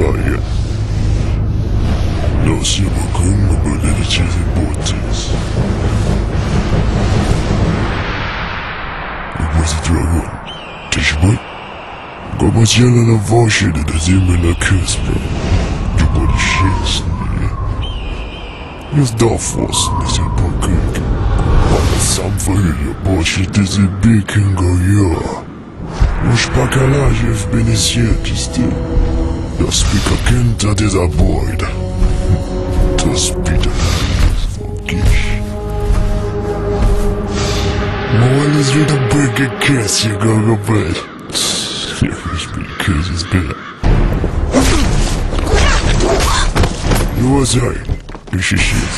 Italia. Los Yamakungo Leche Deportes. Образи драгон. Ты чего? Гомочела на вошине на зимы на Кюспе. Любовь жизни. Не сдав вас на зимбакынке. Сам фамилия больше ты зибикинго я. Уж пока лажев бенесетисты sin biken går göra. Uși bacalajev benezietisti. Da spica kenta de da boida. Da spita fokish. Målet sluta bygga kass jag går och bed. Jag får spela kass i spel. Nu var så här. Nu shit shit.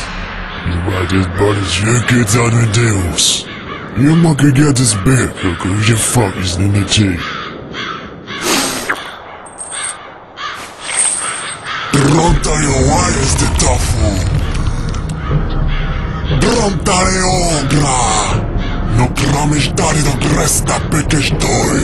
Nu var det bara köket av en deus. Jag måste get this back, because you fuck is in the tea. Dronta your wires the tofu. Dronta le ogra. No promiš dali do gresta peke štoj.